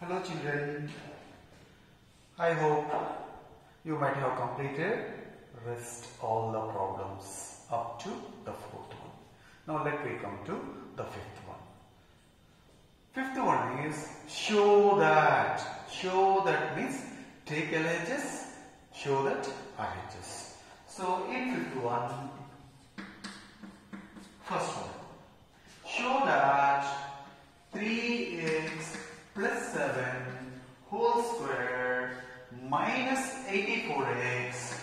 Hello children. I hope you might have completed rest all the problems up to the fourth one. Now let me come to the fifth one. Fifth one is show that. Show that means take LHS, show that RHS. So in fifth one, first one. Show that 3x plus 7 whole square minus 84x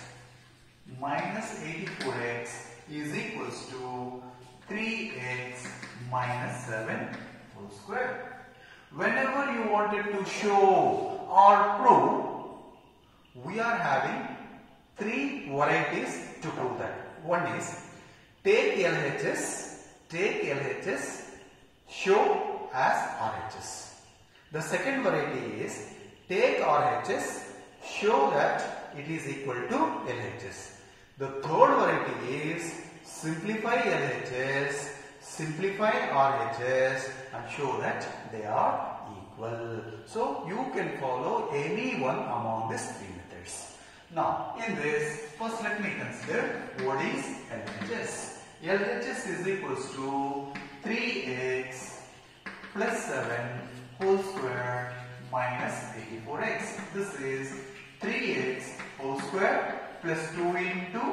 minus 84x is equals to 3x minus 7 whole square. Whenever you wanted to show or prove, we are having three varieties to prove that. One is take LHS, take LHS, show as RHS. The second variety is take RHS, show that it is equal to LHS. The third variety is simplify LHS, simplify RHS and show that they are equal. So you can follow any one among these three methods. Now in this, first let me consider what is LHS. LHS is equals to 3x plus 7 whole square minus 84x. This is 3x whole square plus 2 into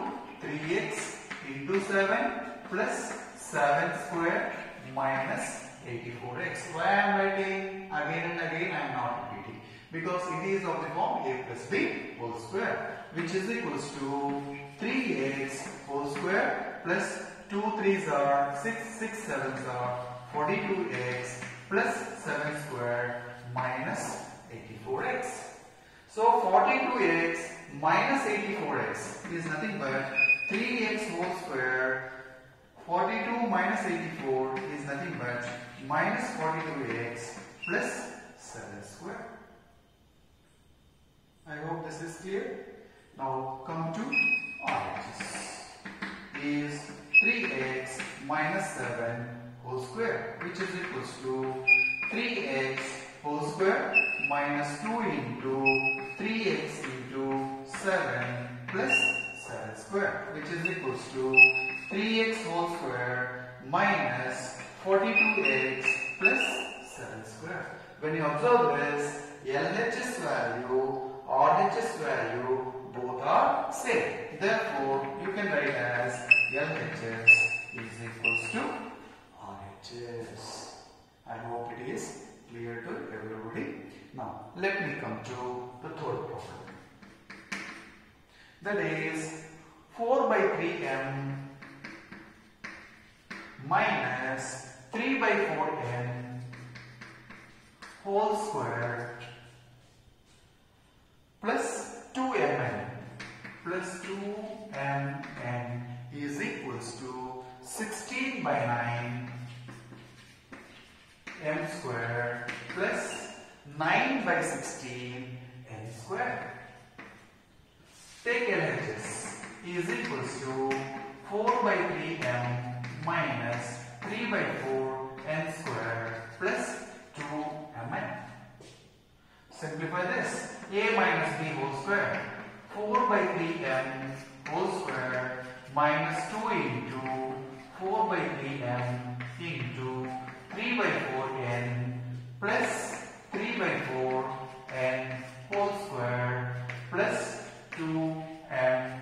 3x into 7 plus 7 square minus 84x. Why I am writing again and again I am not repeating because it is of the form a plus b whole square which is equals to 3x whole square plus 2 3s are 6 6 7s are 42x plus 7 square minus 84x. So 42x minus 84x is nothing but 3x whole square 42 minus 84 is nothing but minus 42x plus 7 square. I hope this is clear. Now come to RHS. Is 3x minus 7 whole square which is equals to 3x whole square minus 2 into 3x into 7 plus 7 square which is equals to 3x whole square minus 42x plus 7 square. When you observe this, LHS value, RHS value both are same. Therefore, you can write as LHS is equals to RHS. I hope it is clear to everybody. Now, let me come to the third problem. That is 4 by 3m minus 3 by 4n whole square plus 2mn plus 2mn is equals to 16 by 9 m square plus 9 by 16 n square. Take LHS is equals to 4 by 3m minus 3 by 4 n square plus 2 mn. Simplify this. a minus b whole square. 4 by 3m whole square minus 2 into 4 by 3m into 3 by 4n plus 3 by 4 n whole square plus 2mn.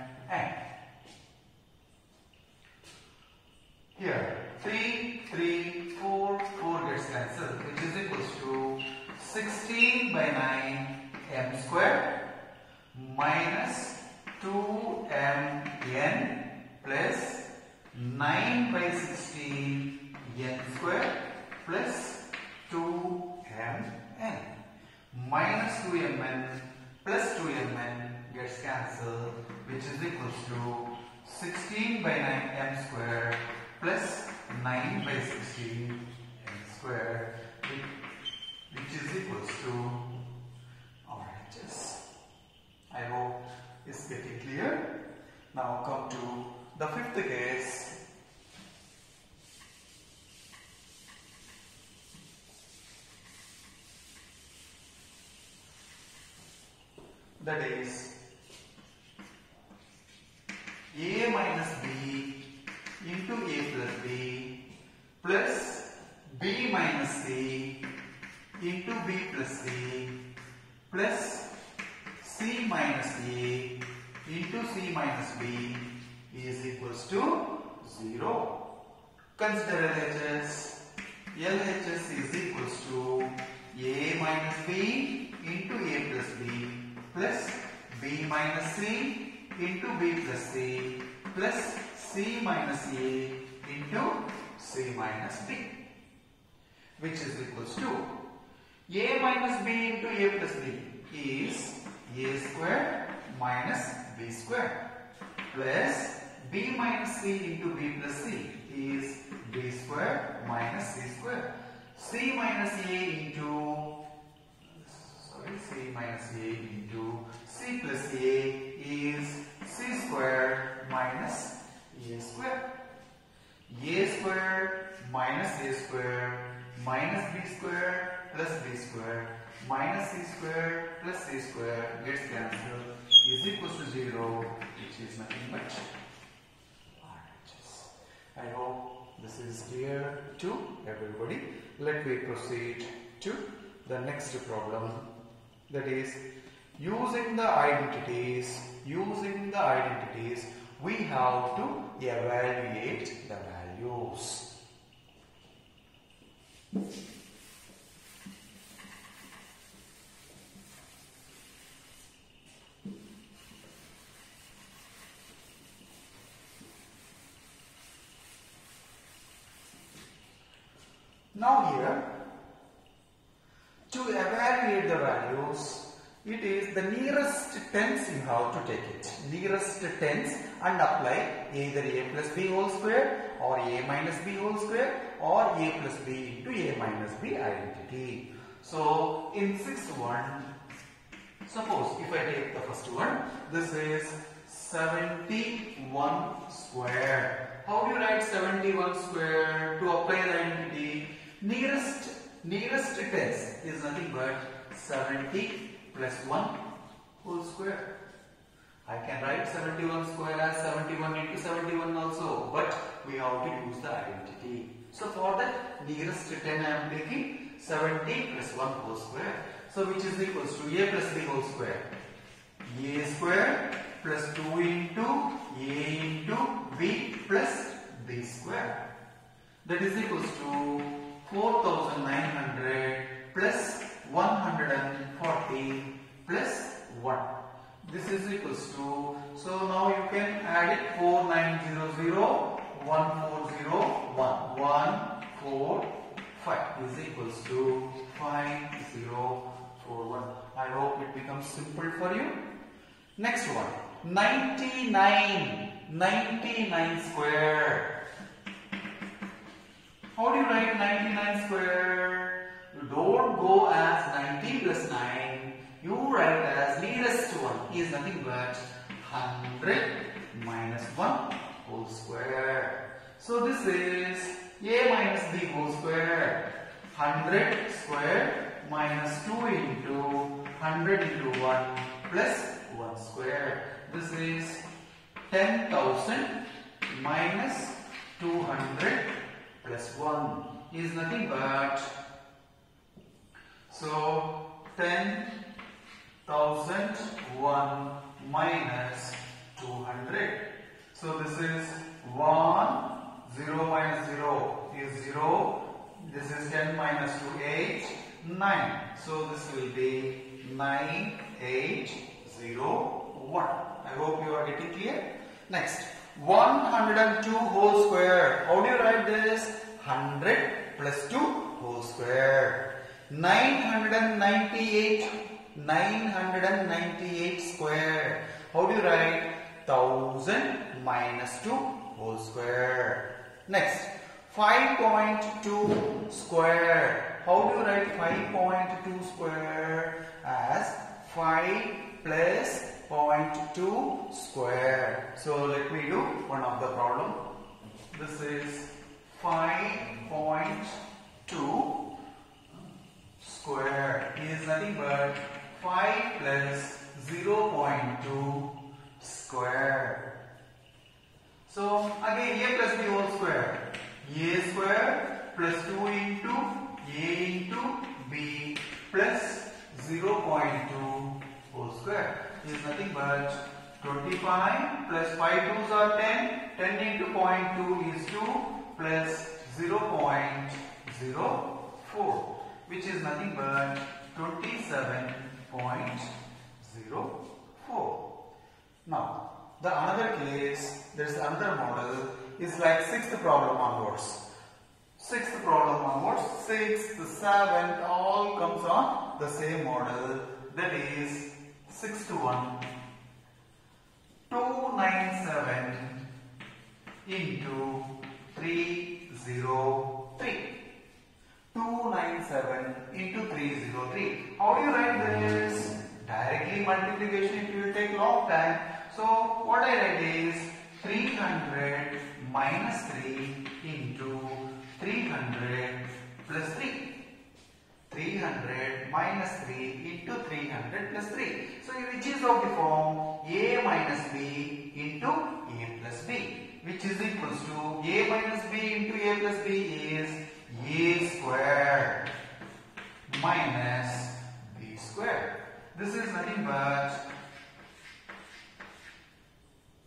Here 3, 3, 4, 4 gets cancelled which is equals to 16 by 9 m square minus 2mn plus 9 by 16 n square plus 2mn minus 2mn plus 2mn gets cancelled which is equals to 16 by 9 m square plus 9 by 16 m square which is equals to RHS. I hope it's getting clear. Now come to the fifth case. that is a minus b into a plus b plus b minus c into b plus c plus c minus a into c minus b is equals to 0. Consider LHS. LHS is equals to a minus b into a plus b plus b minus c into b plus c plus c minus a into c minus b which is equals to a minus b into a plus b is a square minus b square plus b minus c into b plus c is b square minus c square. C minus a into sorry c minus a into c plus a is c square minus a square a square minus a square minus b square plus b square minus c square plus c square gets cancelled is equals to 0 which is nothing but RHS. I hope this is clear to everybody. Let me proceed to the next problem that is using the identities using the identities we have to evaluate the values. Now here, to evaluate the values, it is the nearest tens you have to take it. Nearest tens and apply either a plus b whole square or a minus b whole square or a plus b into a minus b identity. So in sixth one, suppose if I take the first one, this is 71 square. How do you write 71 square to apply the identity? Nearest nearest tens is nothing but 70 plus 1 whole square. I can write 71 square as 71 into 71 also, but we have to use the identity. So for that nearest 10 I am taking 70 plus 1 whole square. So which is equals to a plus b whole square. a square plus 2 into a into b plus b square. That is equals to 4900 plus 140 plus 1. This is equals to, so now you can add it 4900, 1401, 145 is equals to 5041. I hope it becomes simple for you. Next one, 99, 99 square. How do you write 99 square? You don't go as 90 plus 9. You write as nearest one is nothing but 100 minus 1 whole square. So this is a minus b whole square. 100 square minus 2 into 100 into 1 plus 1 square. This is 10,000 minus 200 plus 1 is nothing but so 10,001 minus 200 so this is 1 0 minus 0 is 0 this is 10 minus 2 8 9 so this will be 9 8 0 1 I hope you are getting clear next 102 whole square. How do you write this? 100 plus 2 whole square. 998. 998 square. How do you write? 1000 minus 2 whole square. Next, 5.2 square. How do you write 5.2 square? As 5 plus 0.2 square. So let me do one of the problem. This is 5.2 square is nothing but 5 plus 0.2 square. So again a plus b whole square. a square plus 2 into a into b plus 0.2 whole square is nothing but 25 plus 5 2s are 10. 10 into 0.2 is 2 plus 0.04 which is nothing but 27.04. Now, the another case, there is another model is like sixth problem onwards. Sixth problem onwards, sixth, seventh, all comes on the same model. That is six to one. 297 into 303. 297 into 303. How do you write this? Directly multiplication it will take long time. So what I write is 300 minus 3 into 300 plus 3. 300 minus 3 into 300 plus 3. So which is of the form a minus b into a plus b which is equals to a minus b into a plus b is a square minus b square. This is nothing but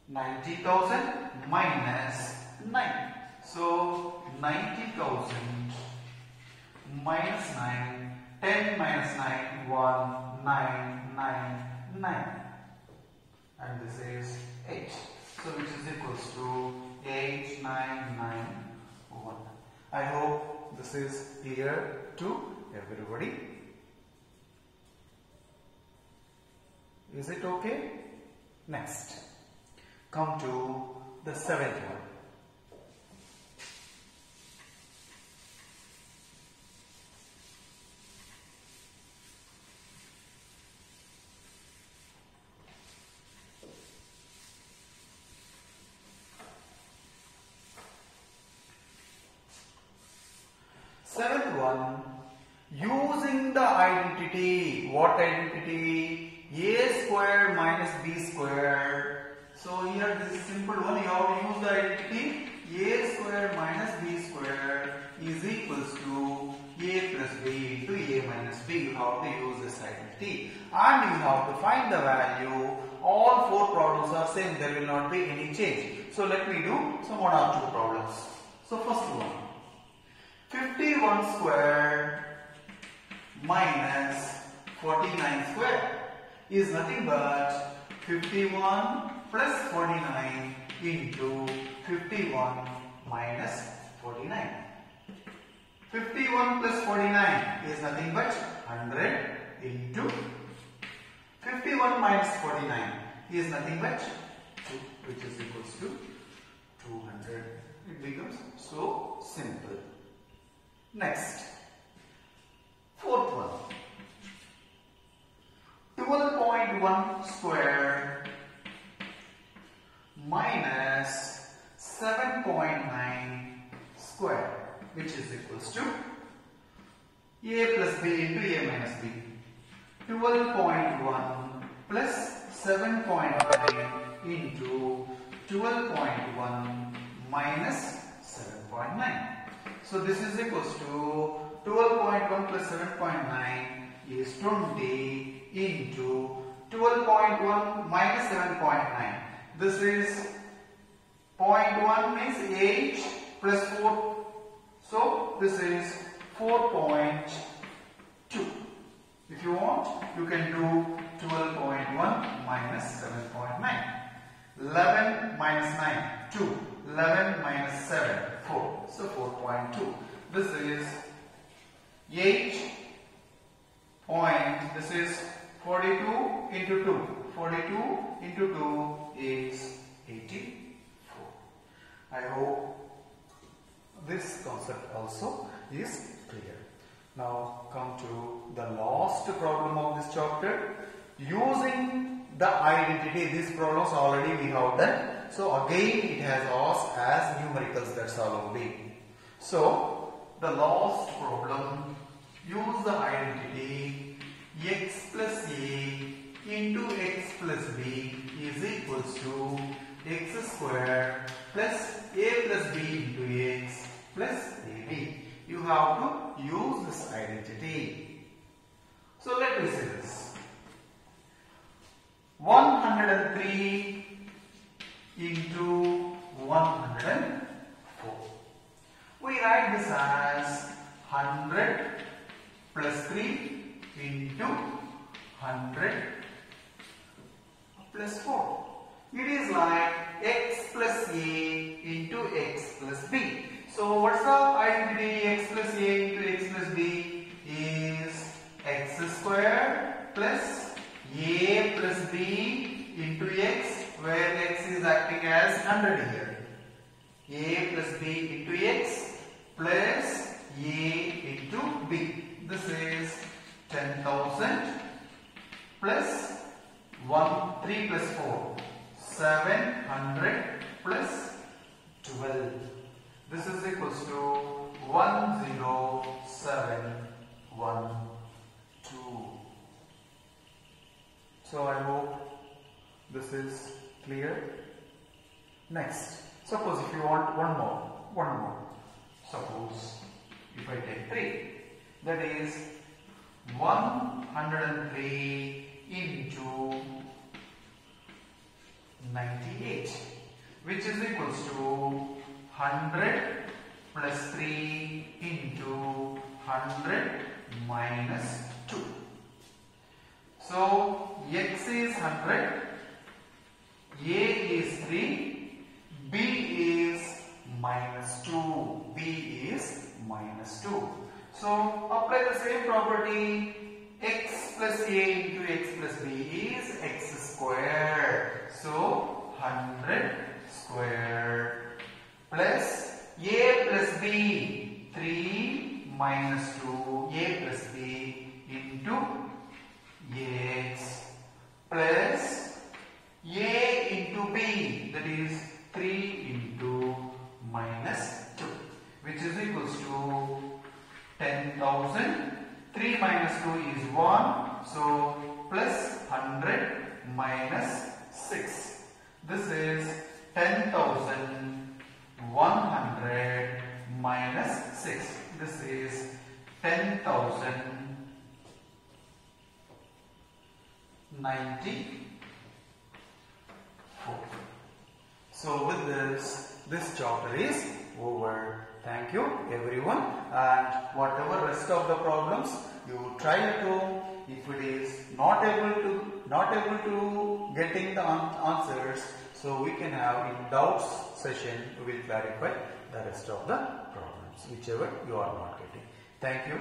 90,000 minus 9. So 90,000 minus 9, 10 minus 9, 1, 9, 9, 9. And this is 8. So which is equals to 8, 9, 9, 1. I hope this is clear to everybody. Is it okay? Next, come to the seventh one. Seventh one, using the identity. What identity? A square minus b square. So here this is simple one. You have to use the identity. A square minus b square is equals to a plus b into a minus b. You have to use this identity. And you have to find the value. All four problems are same. There will not be any change. So let me do some one or two problems. So first one. 51 square minus 49 square is nothing but 51 plus 49 into 51 minus 49. 51 plus 49 is nothing but 100 into 51 minus 49 is nothing but 2 which is equals to 200. It becomes so simple. Next, fourth one. 12.1 square minus 7.9 square which is equals to a plus b into a minus b. 12.1 plus 7.9 into 12.1 minus 7.9. So this is equals to 12.1 plus 7.9 is 20 into 12.1 minus 7.9. This is 0.1 means 8 plus 4. So this is 4.2. If you want, you can do 12.1 minus 7.9. 11 minus 9, 2. 11 minus 7, 4. So 4.2. This is 8 point, this is 42 into 2. 42 into 2 is 84. I hope this concept also is clear. Now come to the last problem of this chapter. Using the identity, these problems already we have done. So again it has asked as numericals, that's all only. So the last problem, use the identity x plus a into x to x square plus a plus b into x plus ab. You have to use this identity. So let me see this. 103 into 104. We write this as 100 plus 3 into 100 plus 4. It is like x plus a into x plus b. So what's the identity x plus a into x plus b is x square plus a plus b into x where x is acting as 100 here. a plus b into x plus a into b. This is 10,000 plus 1, 3 plus 4, 700 plus 12. This is equals to 10712. So I hope this is clear. Next, suppose if you want one more, one more. Suppose if I take 3, that is 103 into 98 which is equals to 100 plus 3 into 100 minus 2. So x is 100, a is 3, b is minus 2, b is minus 2. So apply the same property x plus a into x plus b is x square. So 100 square plus a plus b 3 minus 2 a plus b into x plus a into b that is 3 into minus 2 which is equals to 10,000 3 minus 2 is 1 so plus 100 minus 6 this is 10,100 minus 6 this is 10,094 so with this this chapter is over thank you everyone. And whatever rest of the problems you try to if it is not able to not able to getting the answers so we can have in doubts session we will clarify the rest of the problems whichever you are not getting. Thank you